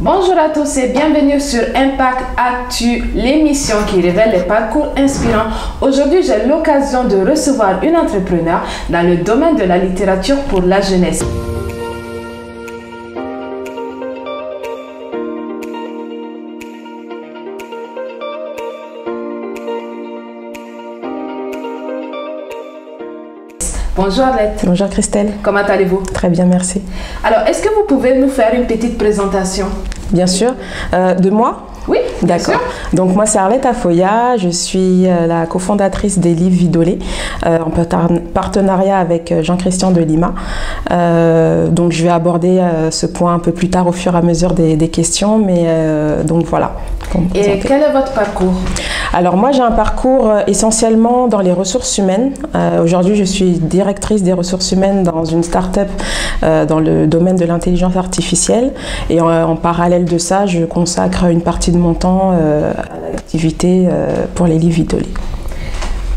Bonjour à tous et bienvenue sur Impact Actu, l'émission qui révèle les parcours inspirants. Aujourd'hui, j'ai l'occasion de recevoir une entrepreneur dans le domaine de la littérature pour la jeunesse. Bonjour Arlette. Bonjour Christelle. Comment allez-vous? Très bien, merci. Alors, est-ce que vous pouvez nous faire une petite présentation? Bien sûr. Euh, de moi? Oui, D'accord. Donc moi c'est Arlette Afoya, je suis euh, la cofondatrice des livres Vidolé euh, en partenariat avec Jean-Christian de Lima. Euh, donc je vais aborder euh, ce point un peu plus tard au fur et à mesure des, des questions, mais donc voilà. Pour me Et quel est votre parcours Alors moi j'ai un parcours euh, essentiellement dans les ressources humaines. Euh, Aujourd'hui je suis directrice des ressources humaines dans une start-up euh, dans le domaine de l'intelligence artificielle et en, en parallèle de ça je consacre une partie de mon temps euh, à l'activité pour les livres Vidolé.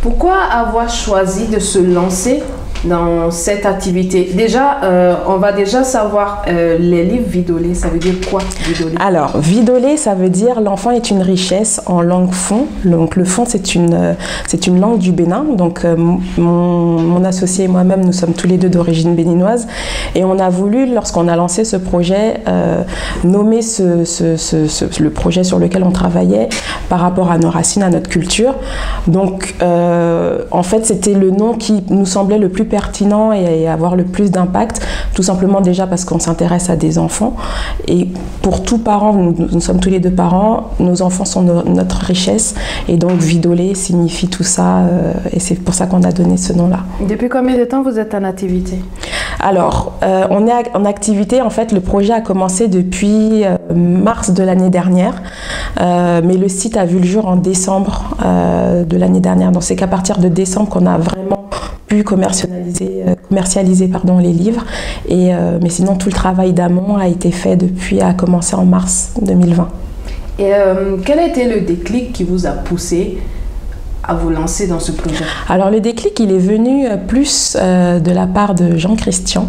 Pourquoi avoir choisi de se lancer dans cette activité Déjà, euh, on va déjà savoir euh, les livres vidolés, ça veut dire quoi vidolé Alors, vidolé, ça veut dire l'enfant est une richesse en langue fond. Donc, le fond, c'est une, euh, une langue du Bénin. Donc, mon, associé et moi-même, nous sommes tous les deux d'origine béninoise. Et on a voulu, lorsqu'on a lancé ce projet, nommer le projet sur lequel on travaillait par rapport à nos racines, à notre culture. Donc, en fait, c'était le nom qui nous semblait le plus pertinent et, avoir le plus d'impact, tout simplement déjà parce qu'on s'intéresse à des enfants. Et pour tout parent, nous, nous sommes tous les deux parents, nos enfants sont no- notre richesse. Et donc, Vidolé signifie tout ça. euh, et c'est pour ça qu'on a donné ce nom-là. Depuis combien de temps vous êtes en activité? Alors, euh, on est en activité. En fait, le projet a commencé depuis euh, mars de l'année dernière, Euh, mais le site a vu le jour en décembre de l'année dernière. Donc, c'est qu'à partir de décembre qu'on a vraiment pu commercialiser, euh, commercialiser pardon, les livres. Et, euh, mais sinon, tout le travail d'amont a été fait depuis, a commencé en mars 2020. Et euh, quel a été le déclic qui vous a poussé à vous lancer dans ce projet Alors le déclic, il est venu euh, plus euh, de la part de Jean-Christian,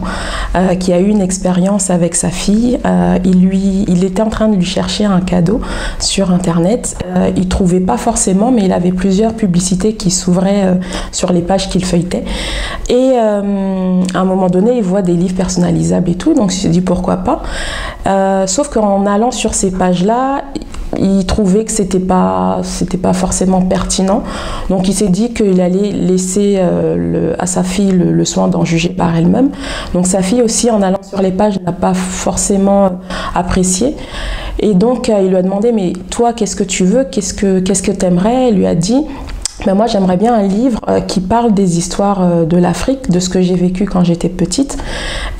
euh, qui a eu une expérience avec sa fille. Il, lui, il était en train de lui chercher un cadeau sur Internet. Il trouvait pas forcément, mais il avait plusieurs publicités qui s'ouvraient sur les pages qu'il feuilletait. Et à un moment donné, il voit des livres personnalisables et tout, donc il s'est dit pourquoi pas. Sauf qu'en allant sur ces pages-là, il trouvait que c'était pas c'était pas forcément pertinent donc il s'est dit qu'il allait laisser euh, à sa fille le, soin d'en juger par elle-même. Donc sa fille aussi en allant sur les pages n'a pas forcément apprécié. Et donc euh, il lui a demandé mais toi qu'est-ce que tu veux? Qu'est-ce que qu'est-ce que t'aimerais? Elle lui a dit ben moi, j'aimerais bien un livre euh, qui parle des histoires euh, de l'Afrique, de ce que j'ai vécu quand j'étais petite.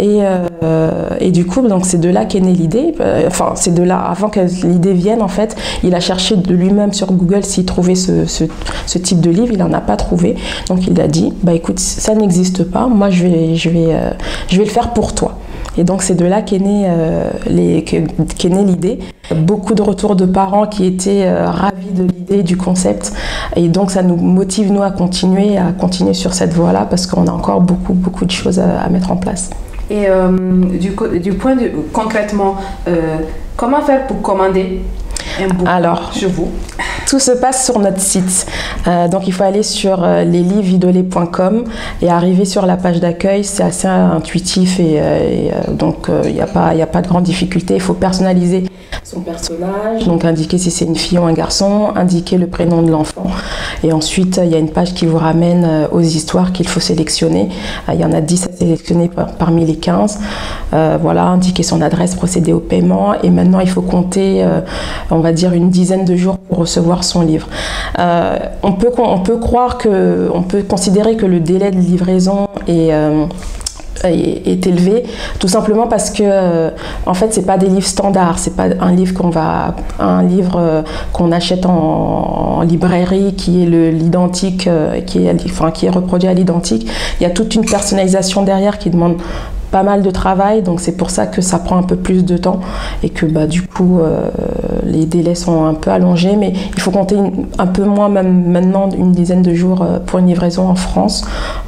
Et, euh, et du coup, donc c'est de là qu'est née l'idée. Enfin, c'est de là, avant que l'idée vienne, en fait, il a cherché de lui-même sur Google s'il trouvait ce, ce, type de livre. Il n'en a pas trouvé. Donc, il a dit, bah écoute, ça n'existe pas. Moi, je vais, je vais, je vais le faire pour toi. Et donc c'est de là qu'est née, euh, qu'est née l'idée. Beaucoup de retours de parents qui étaient euh, ravis de l'idée, du concept. Et donc ça nous motive, nous, à continuer, à continuer sur cette voie-là parce qu'on a encore beaucoup, beaucoup de choses à, à mettre en place. Et euh, du, du point de concrètement, comment faire pour commander un Alors, chez vous? Tout se passe sur notre site. Euh, donc il faut aller sur euh, et arriver sur la page d'accueil. C'est assez intuitif et, euh, euh, donc il n'y a, pas- de grande difficulté. Il faut personnaliser son personnage, donc indiquer si c'est une fille ou un garçon, indiquer le prénom de l'enfant. Et ensuite, il y a une page qui vous ramène aux histoires qu'il faut sélectionner. Il y en a 10 à sélectionner par- parmi les 15. Euh, voilà, indiquer son adresse, procéder au paiement. Et maintenant, il faut compter, on va dire, une dizaine de jours pour recevoir son livre. Euh, on, peut, croire que, considérer que le délai de livraison est... euh, élevé tout simplement parce que euh, en fait c'est pas des livres standards c'est pas un livre qu'on va un livre qu'on achète en, librairie qui est l'identique qui est reproduit à l'identique il y a toute une personnalisation derrière qui demande pas mal de travail, donc c'est pour ça que ça prend un peu plus de temps et que bah, du coup euh, les délais sont un peu allongés, mais il faut compter un peu moins, même maintenant, une dizaine de jours euh, pour une livraison en France,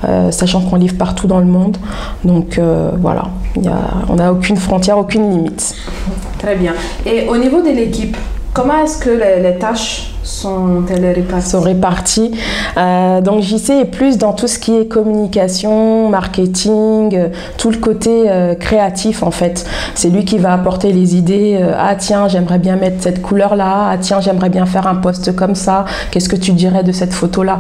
euh, sachant qu'on livre partout dans le monde. Donc voilà, il y a- on n'a aucune frontière, aucune limite. Très bien. Et au niveau de l'équipe, comment est-ce que les tâches sont réparties. Euh, donc JC est plus dans tout ce qui est communication, marketing, euh, tout le côté euh, créatif en fait. C'est lui qui va apporter les idées. ah tiens, j'aimerais bien mettre cette couleur là. Ah tiens, j'aimerais bien faire un poste comme ça. Qu'est-ce que tu dirais de cette photo là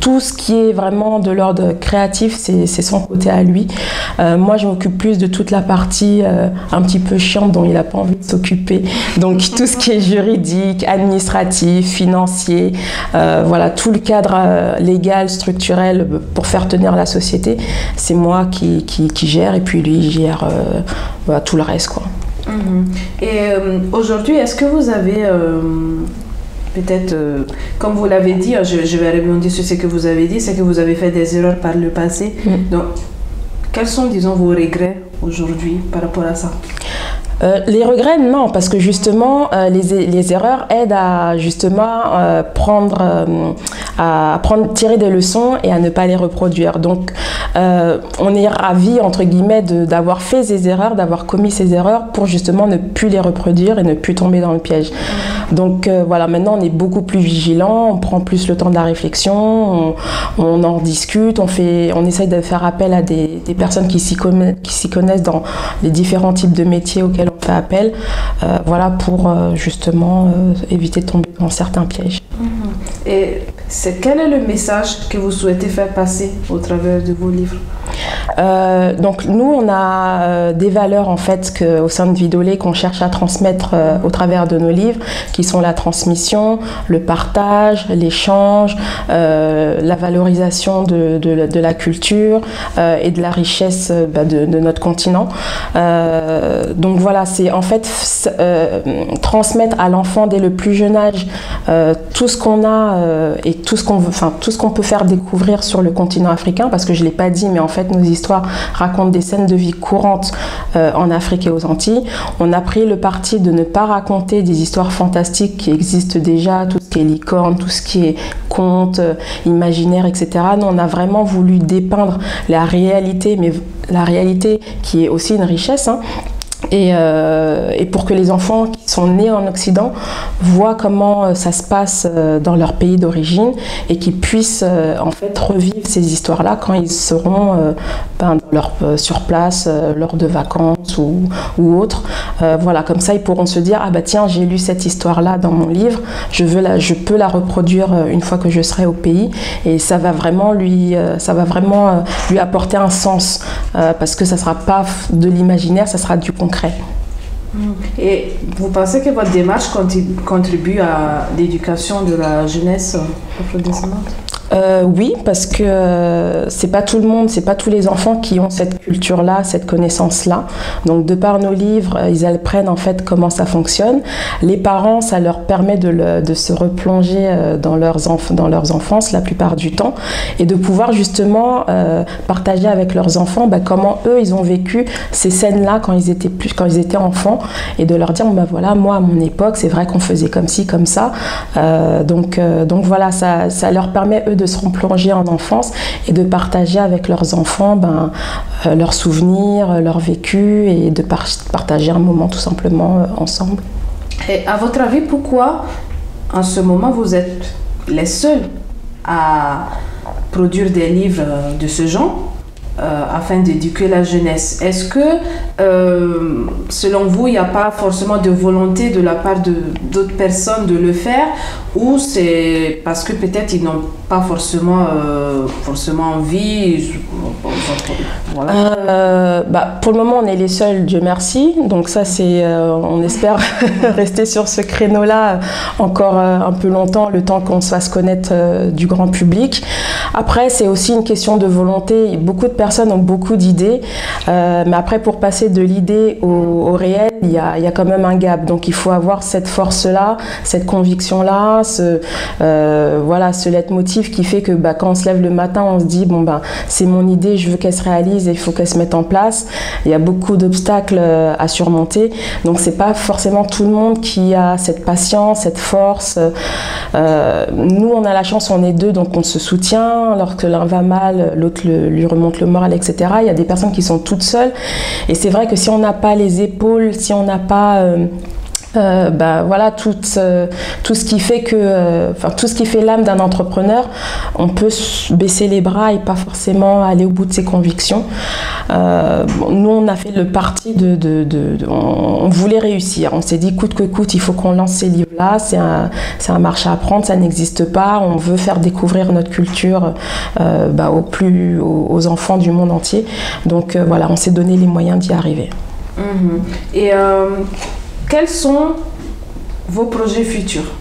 Tout ce qui est vraiment de l'ordre créatif, c'est son côté à lui. moi, je m'occupe plus de toute la partie un petit peu chiante dont il n'a pas envie de s'occuper. Donc tout ce qui est juridique, administratif, euh, voilà, tout le cadre euh, légal, structurel pour faire tenir la société, c'est moi qui, qui, gère et puis lui gère euh, tout le reste. Quoi. Mhm. Et aujourd'hui, est-ce que vous avez peut-être, comme vous l'avez dit, je, vais rebondir sur ce que vous avez dit, c'est que vous avez fait des erreurs par le passé. Mm. Donc, quels sont, disons, vos regrets aujourd'hui par rapport à ça? Euh, les regrets, non, parce que justement, euh, les, erreurs aident à justement euh, prendre, à prendre, tirer des leçons et à ne pas les reproduire. Donc, on est ravi entre guillemets d'avoir fait ces erreurs, d'avoir commis ces erreurs pour justement ne plus les reproduire et ne plus tomber dans le piège. Donc voilà, maintenant on est beaucoup plus vigilant, on prend plus le temps de la réflexion, on, en discute, on fait, on essaye de faire appel à des, personnes qui s'y connaissent, dans les différents types de métiers auxquels fait appel, euh, voilà, pour euh, justement euh, éviter de tomber dans certains pièges. Et c'est quel est le message que vous souhaitez faire passer au travers de vos livres donc nous, on a des valeurs en fait que, au sein de Vidolé qu'on cherche à transmettre au travers de nos livres, qui sont la transmission, le partage, l'échange, la valorisation de, la culture et de la richesse bah, de, de, notre continent. donc voilà, c'est en fait euh, transmettre à l'enfant dès le plus jeune âge euh, tout ce qu'on a euh, et tout ce qu'on enfin tout ce qu'on peut faire découvrir sur le continent africain, parce que je l'ai pas dit, mais en fait nos histoires racontent des scènes de vie courantes en Afrique et aux Antilles. On a pris le parti de ne pas raconter des histoires fantastiques qui existent déjà, tout ce qui est licorne, tout ce qui est conte, imaginaire, etc. Nous, on a vraiment voulu dépeindre la réalité, mais la réalité qui est aussi une richesse. Hein, euh, et, pour que les enfants qui sont nés en Occident voient comment euh, ça se passe euh, dans leur pays d'origine et qu'ils puissent en fait revivre ces histoires-là quand ils seront ben, sur place lors de vacances ou, ou autres. voilà, comme ça ils pourront se dire ah bah tiens j'ai lu cette histoire-là dans mon livre, je veux la, je peux la reproduire une fois que je serai au pays et ça va vraiment lui, ça va vraiment lui apporter un sens parce que ça sera pas de l'imaginaire, ça sera du concret et vous pensez que votre démarche contribue à l'éducation de la jeunesse afrodescendante euh, oui, parce que euh, c'est pas tout le monde, c'est pas tous les enfants qui ont cette culture-là, cette connaissance-là. Donc, de par nos livres, euh, ils apprennent en fait comment ça fonctionne. Les parents, ça leur permet de, se replonger dans leurs, dans leurs enfances la plupart du temps et de pouvoir justement partager avec leurs enfants bah, comment eux ils ont vécu ces scènes-là quand ils étaient plus, quand ils étaient enfants et de leur dire bah voilà moi à mon époque c'est vrai qu'on faisait comme ci comme ça. donc donc voilà ça, ça leur permet eux de se replonger en enfance et de partager avec leurs enfants ben, euh, leurs souvenirs, leur vécu et de partager un moment tout simplement euh, ensemble. Et à votre avis, pourquoi en ce moment vous êtes les seuls à produire des livres de ce genre? Euh, afin d'éduquer la jeunesse. Est-ce que, euh, selon vous, il n'y a pas forcément de volonté de la part d'autres personnes de le faire ou c'est parce que peut-être ils n'ont pas forcément, euh, forcément envie bah, Pour le moment, on est les seuls, Dieu merci. Donc ça, c'est, on espère rester sur ce créneau-là encore un peu longtemps, le temps qu'on se fasse connaître du grand public. Après, c'est aussi une question de volonté. Beaucoup de personnes ont beaucoup d'idées, euh, mais après, pour passer de l'idée au, réel, il y, a, quand même un gap. Donc, il faut avoir cette force-là, cette conviction-là, ce, euh, voilà, ce leitmotiv qui fait que bah, quand on se lève le matin, on se dit bon ben, c'est mon idée, je veux qu'elle se réalise et il faut qu'elle se mette en place. Il y a beaucoup d'obstacles euh, à surmonter, donc c'est pas forcément tout le monde qui a cette patience, cette force. nous, on a la chance, on est deux, donc on se soutient. Lorsque l'un va mal, l'autre lui remonte le moral, etc. Il y a des personnes qui sont toutes seules. Et c'est vrai que si on n'a pas les épaules, si on n'a pas euh, bah, voilà tout, euh, tout ce qui fait que euh, tout ce qui fait l'âme d'un entrepreneur on peut baisser les bras et pas forcément aller au bout de ses convictions. Nous on a fait le parti de, on, voulait réussir. On s'est dit coûte que coûte il faut qu'on lance ces livres là c'est un, marché à prendre ça n'existe pas. On veut faire découvrir notre culture bah, plus aux, enfants du monde entier. Donc voilà on s'est donné les moyens d'y arriver mmh. et quels sont vos projets futurs?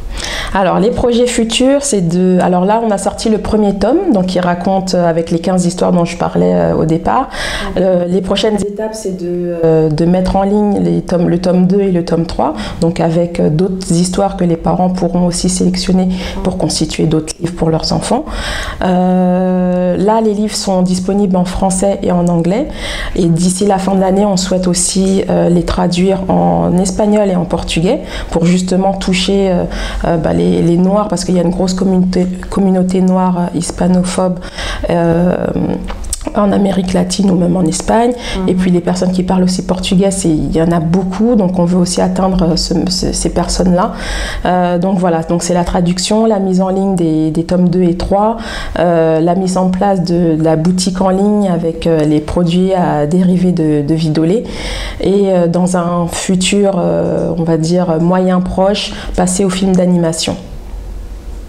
Alors, les projets futurs, c'est de. Alors là, on a sorti le premier tome, donc qui raconte euh, avec les 15 histoires dont je parlais euh, au départ. Euh, les prochaines étapes, c'est de, de, mettre en ligne les tomes, le tome 2 et le tome 3, donc avec d'autres histoires que les parents pourront aussi sélectionner pour constituer d'autres livres pour leurs enfants. là, les livres sont disponibles en français et en anglais. Et d'ici la fin de l'année, on souhaite aussi les traduire en espagnol et en portugais pour justement toucher bah, les, Noirs, parce qu'il y a une grosse communauté, communauté noire euh, hispanophobe. Euh, en Amérique latine ou même en Espagne. Mhm. Et puis les personnes qui parlent aussi portugais, il y en a beaucoup, donc on veut aussi atteindre ces personnes-là. donc voilà, donc c'est la traduction, la mise en ligne des, tomes 2 et 3, la mise en place de, la boutique en ligne avec les produits à dériver de, de Vidolé. Et dans un futur, on va dire, moyen proche, passer au film d'animation.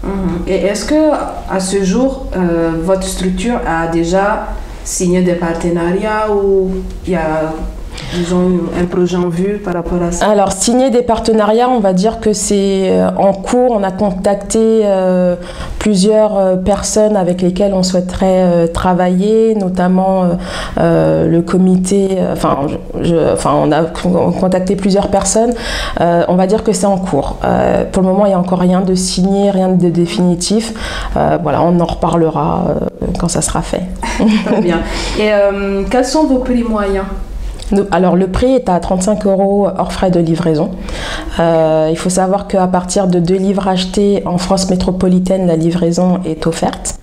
Mhm. Et est-ce que à ce jour, euh, votre structure a déjà signé des partenariats ou il y a ils ont un projet en vue par rapport à ça Alors, signer des partenariats, on va dire que c'est euh, en cours. On a contacté euh, plusieurs euh, personnes avec lesquelles on souhaiterait travailler, notamment le comité. Enfin, enfin, on a contacté plusieurs personnes. on va dire que c'est en cours. pour le moment, il n'y a encore rien de signé, rien de définitif. voilà, on en reparlera quand ça sera fait. Très bien. Et quels sont vos prix moyens? Alors le prix est à 35 euros hors frais de livraison. Euh, il faut savoir qu'à partir de deux livres achetés en France métropolitaine, la livraison est offerte.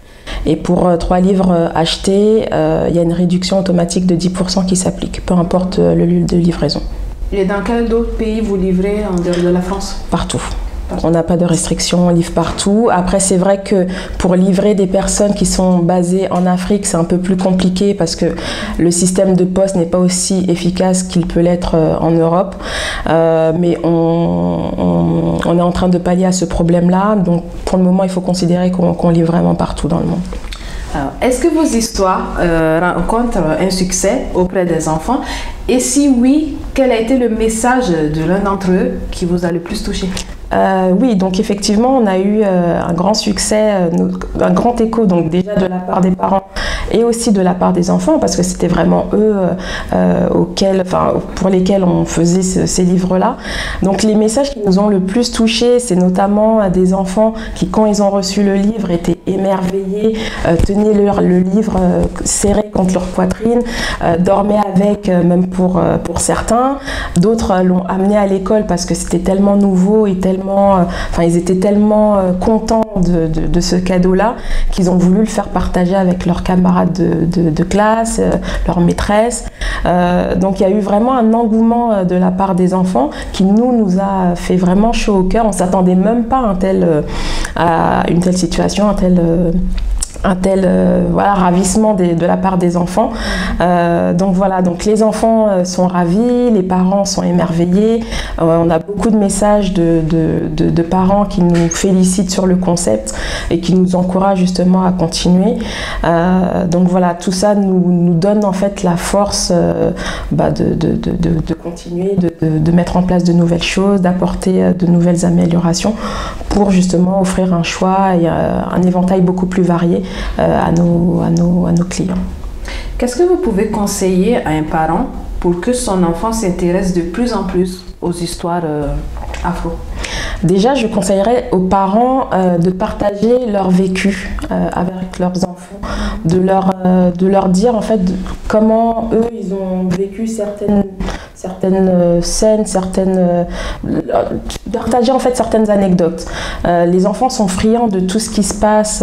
Et pour euh, trois livres euh, achetés, il y a une réduction automatique de 10% qui s'applique, peu importe le lieu de livraison. Et dans quel autre pays vous livrez en dehors de la France? Partout. On n'a pas de restrictions, on livre partout. Après, c'est vrai que pour livrer des personnes qui sont basées en Afrique, c'est un peu plus compliqué parce que le système de poste n'est pas aussi efficace qu'il peut l'être euh, en Europe. Euh, mais on, est en train de pallier à ce problème-là. Donc, pour le moment, il faut considérer qu'on livre vraiment partout dans le monde. Est-ce que vos histoires euh, rencontrent un succès auprès des enfants? Et si oui, quel a été le message de l'un d'entre eux qui vous a le plus touché? Euh, oui, donc effectivement, on a eu euh, un grand succès, euh, un grand écho, donc déjà de la part des parents et aussi de la part des enfants, parce que c'était vraiment eux auxquels, pour lesquels on faisait ces livres-là. Donc les messages qui nous ont le plus touchés, c'est notamment des enfants qui, quand ils ont reçu le livre, étaient émerveillés, tenaient leur, le livre serré contre leur poitrine, dormaient avec, même pour, pour certains. D'autres l'ont amené à l'école parce que c'était tellement nouveau et tellement euh, enfin ils étaient tellement euh, contents de, ce cadeau-là qu'ils ont voulu le faire partager avec leurs camarades de, classe, euh, leurs maîtresses. donc il y a eu vraiment un engouement de la part des enfants qui nous a fait vraiment chaud au cœur. On s'attendait même pas à, à une telle situation, un tel un tel euh, voilà, ravissement de la part des enfants. Euh, donc voilà, donc les enfants euh, sont ravis, les parents sont émerveillés. on a beaucoup de messages de, de, parents qui nous félicitent sur le concept et qui nous encouragent justement à continuer. donc voilà, tout ça nous, nous, donne en fait la force bah, de, de, continuer, de, mettre en place de nouvelles choses, d'apporter de nouvelles améliorations pour justement offrir un choix et un éventail beaucoup plus varié à, nos, à, nos, à nos clients. Qu'est-ce que vous pouvez conseiller à un parent pour que son enfant s'intéresse de plus en plus aux histoires euh, afro? Déjà, je conseillerais aux parents euh, de partager leur vécu avec leurs enfants, de leur, de leur dire en fait comment eux ils ont vécu certaines certaines euh, scènes, certaines, euh, partager en fait certaines anecdotes. Euh, les enfants sont friands de tout ce qui se passe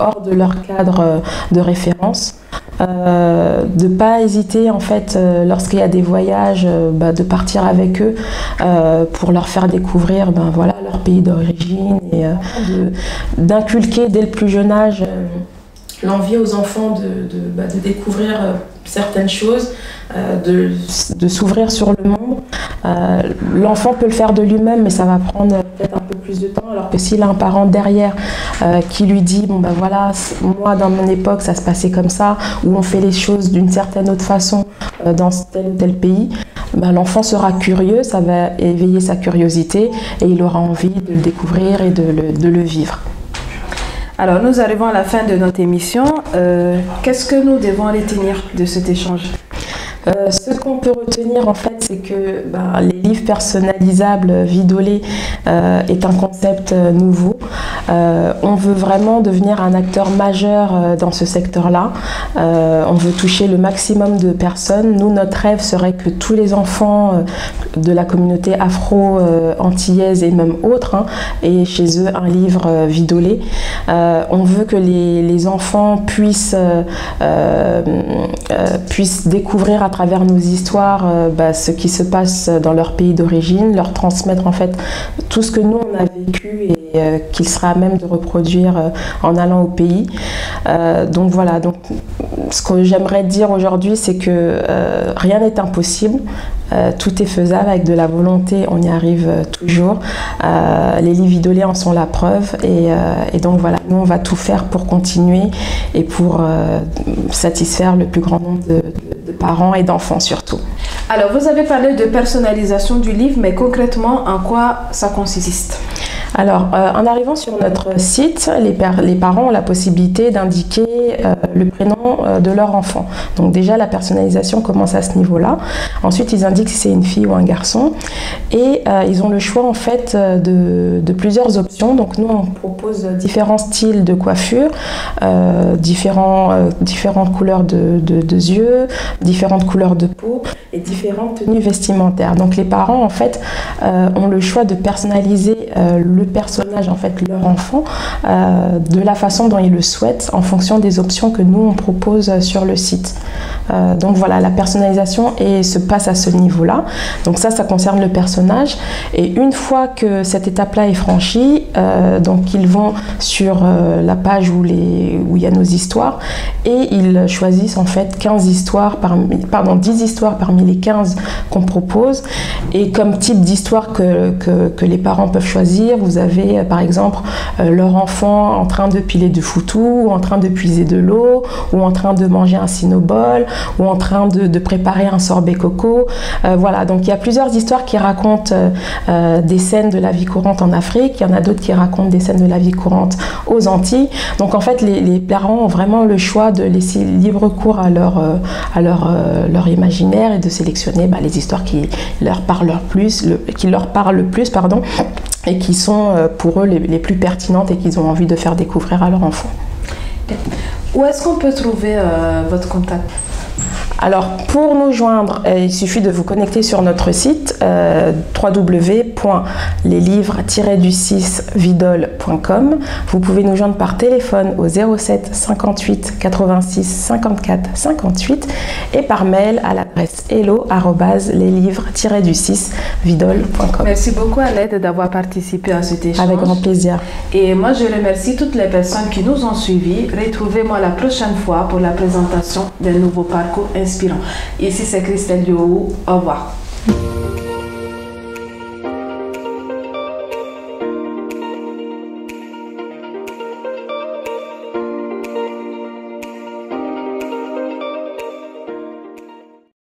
hors de leur cadre de référence. de ne pas hésiter en fait lorsqu'il y a des voyages, bah, de partir avec eux pour leur faire découvrir ben, voilà, leur pays d'origine et d'inculquer dès le plus jeune âge l'envie aux enfants de, de, bah, découvrir certaines choses, de, de s'ouvrir sur le monde. L'enfant peut le faire de lui-même, mais ça va prendre peut-être un peu plus de temps, alors que s'il a un parent derrière euh, qui lui dit, bon ben voilà, moi dans mon époque ça se passait comme ça, ou on fait les choses d'une certaine autre façon euh, dans tel ou tel pays, ben, l'enfant sera curieux, ça va éveiller sa curiosité et il aura envie de le découvrir et de le, de le vivre. Alors nous arrivons à la fin de notre émission. Euh, Qu'est-ce que nous devons retenir de cet échange? Euh, ce qu'on peut retenir en fait, c'est que ben, les livres personnalisables Vidolé euh, est un concept euh, nouveau. on veut vraiment devenir un acteur majeur dans ce secteur-là. on veut toucher le maximum de personnes. Nous, notre rêve serait que tous les enfants de la communauté afro-antillaise et même autres hein, aient chez eux un livre Vidolé. on veut que les, les enfants puissent, puissent découvrir à travers nos histoires euh, bah, ce qui se passe dans leur pays d'origine, leur transmettre en fait tout ce que nous on a et euh, qu'il sera à même de reproduire euh, en allant au pays. donc voilà, donc ce que j'aimerais dire aujourd'hui c'est que rien n'est impossible. tout est faisable avec de la volonté, on y arrive toujours. les livres en sont la preuve et, donc voilà, nous on va tout faire pour continuer et pour satisfaire le plus grand nombre de parents et d'enfants surtout. Alors, vous avez parlé de personnalisation du livre, mais concrètement, en quoi ça consiste? Alors, euh, en arrivant sur notre site, les, parents ont la possibilité d'indiquer euh, le prénom euh, de leur enfant. Donc déjà, la personnalisation commence à ce niveau-là. Ensuite, ils indiquent si c'est une fille ou un garçon. Et ils ont le choix, en fait, de, plusieurs options. Donc nous, on propose différents styles de coiffure, différentes couleurs de yeux, différentes couleurs de peau et différentes tenues vestimentaires. Donc les parents, en fait, ont le choix de personnaliser le personnage, en fait, leur enfant, euh, de la façon dont ils le souhaitent en fonction des options que nous, on propose sur le site. Euh, donc voilà, la personnalisation et se passe à ce niveau-là. Donc ça, ça concerne le personnage. Et une fois que cette étape-là est franchie, euh, donc ils vont sur la page où, il y a nos histoires et ils choisissent en fait 15 histoires, parmi, pardon, 10 histoires parmi les 15 qu'on propose. Et comme type d'histoire que, les parents peuvent choisir, vous avez euh, par exemple euh, leur enfant en train de piler du foutou, ou en train de puiser de l'eau, ou en train de manger un cinnobol, ou en train de, préparer un sorbet coco. Euh, voilà, donc il y a plusieurs histoires qui racontent des scènes de la vie courante en Afrique, il y en a d'autres qui racontent des scènes de la vie courante aux Antilles. Donc en fait, les, parents ont vraiment le choix de laisser libre cours à leur, à leur, leur imaginaire et de sélectionner bah, les histoires qui leur parlent le plus, qui leur parlent le plus, pardon, et qui sont euh, pour eux les, plus pertinentes et qu'ils ont envie de faire découvrir à leur enfant. Où est-ce qu'on peut trouver euh, votre contact? Alors, pour nous joindre, euh, il suffit de vous connecter sur notre site euh, www.leslivres-du6vidol.com. Vous pouvez nous joindre par téléphone au 07 58 86 54 58 et par mail à l'adresse hello-leslivres-du6vidol.com. Merci beaucoup Annette d'avoir participé à cet échange. Avec grand plaisir. Et moi, je remercie toutes les personnes qui nous ont suivis. Retrouvez-moi la prochaine fois pour la présentation d'un nouveau parcours respirant. Ici, c'est Christelle Diou. Au revoir.